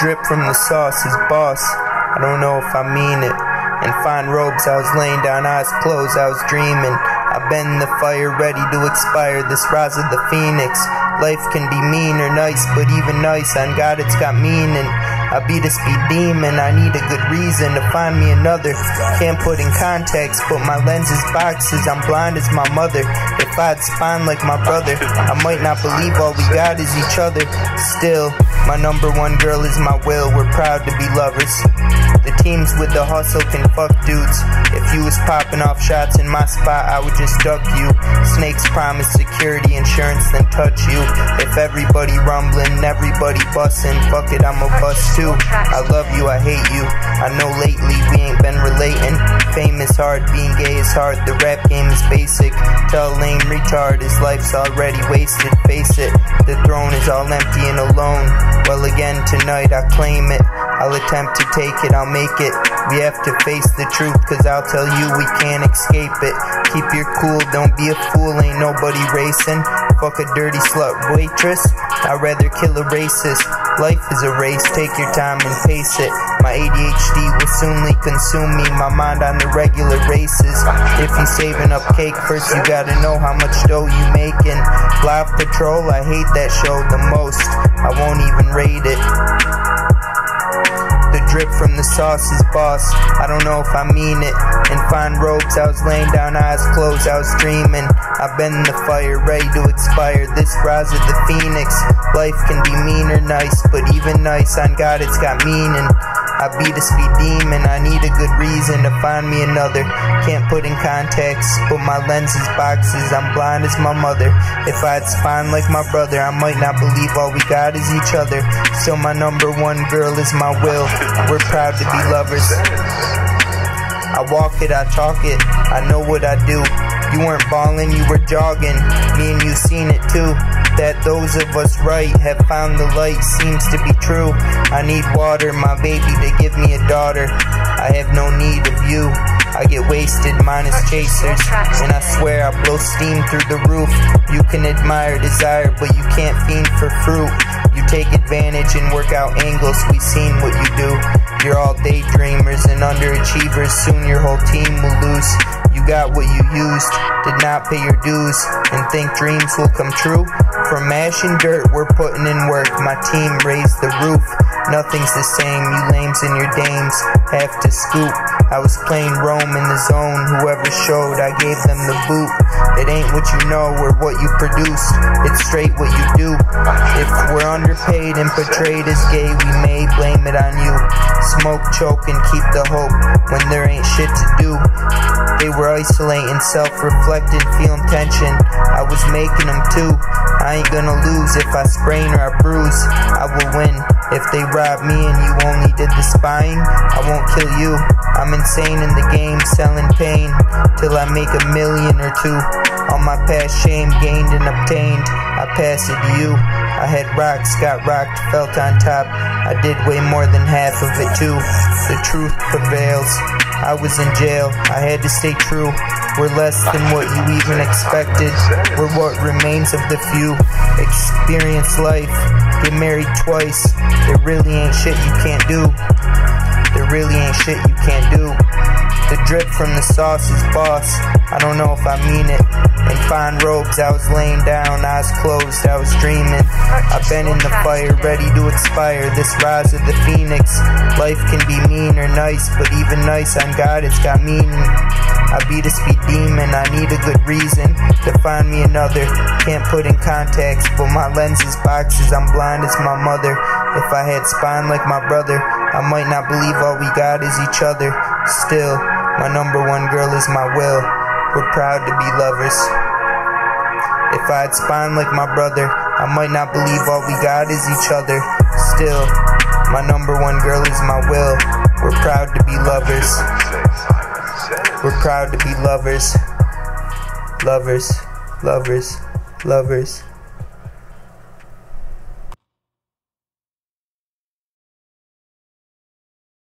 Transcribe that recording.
drip from the sauce is boss. I don't know if I mean it. In fine robes, I was laying down, eyes closed, I was dreaming. I've been the fire, ready to expire. This rise of the phoenix. Life can be mean or nice, but even nice on God, it's got meaning. I beat a speed demon, I need a good reason to find me another. Can't put in context, but my lenses boxes, I'm blind as my mother. If I had spine like my brother, I might not believe all we got is each other. Still, my number one girl is my will, we're proud to be lovers. The teams with the hustle can fuck dudes. If you was popping off shots in my spot, I would just duck you. Snakes promise security insurance, then touch you. If everybody rumbling, everybody busting, fuck it, I'm a bust too. I love you, I hate you. I know lately we ain't been relating. Fame is hard, being gay is hard. The rap game is basic. Tell lame retard his life's already wasted. Face it, the throne is all empty and alone. Well, again tonight I claim it. I'll attempt to take it, I'll make it. We have to face the truth, cause I'll tell you we can't escape it. Keep your cool, don't be a fool, ain't nobody racing. Fuck a dirty slut waitress, I'd rather kill a racist. Life is a race, take your time and pace it. My ADHD will soonly consume me, my mind on the regular races. If you saving up cake, first you gotta know how much dough you making. Live Patrol, I hate that show the most. I won't even rate it. Drip from the sauce is boss. I don't know if I mean it. In fine robes, I was laying down, eyes closed, I was dreaming. I've been in the fire, ready to expire. This rise of the phoenix. Life can be mean or nice, but even nice on God, it's got meaning. I beat a speed demon, I need a good reason to find me another. Can't put in context, but my lenses boxes, I'm blind as my mother. If I had spine like my brother, I might not believe all we got is each other. So my number one girl is my will. We're proud to be lovers. I walk it, I talk it, I know what I do. You weren't balling, you were jogging. Me and you seen it too. That those of us right have found the light seems to be true. I need water, my baby, to give me a daughter. I have no need of you. I get wasted, minus chasers. And I swear I blow steam through the roof. You can admire desire, but you can't fiend for fruit. You take advantage and work out angles, we've seen what you do. You're all daydreamers and underachievers, soon your whole team will lose. Got what you used, did not pay your dues, and think dreams will come true. From ash and dirt, we're putting in work. My team raised the roof. Nothing's the same, you lames and your dames have to scoop. I was playing Rome in the zone, whoever showed, I gave them the boot. It ain't what you know or what you produce, it's straight what you do. If we're underpaid and portrayed as gay, we may blame it on you. Smoke, choke, and keep the hope when there ain't shit to do. They were isolating, self-reflecting, feeling tension. I was making them too. I ain't gonna lose if I sprain or I bruise. I will win if they rob me and you only did the spying. I won't kill you. I'm insane in the game, selling pain till I make a million or two. All my past shame gained and obtained. I pass it to you. I had rocks, got rocked, felt on top. I did way more than half of it too. The truth prevails. I was in jail, I had to stay true. We're less than what you even expected. We're what remains of the few. Experience life, get married twice. There really ain't shit you can't do. There really ain't shit you can't do. The drip from the sauce is boss. I don't know if I mean it. In fine robes, I was laying down, eyes closed, I was dreaming. I've been in the fire, ready to expire. This rise of the phoenix. Life can be mean or nice, but even nice on God, it's got meaning. I beat a speed demon, I need a good reason to find me another. Can't put in context, but my lenses boxes, I'm blind as my mother. If I had spine like my brother, I might not believe all we got is each other. Still, my number one girl is my will. We're proud to be lovers. If I had spine like my brother, I might not believe all we got is each other. Still, my number one girl is my will. We're proud to be lovers. We're proud to be lovers. Lovers, lovers, lovers.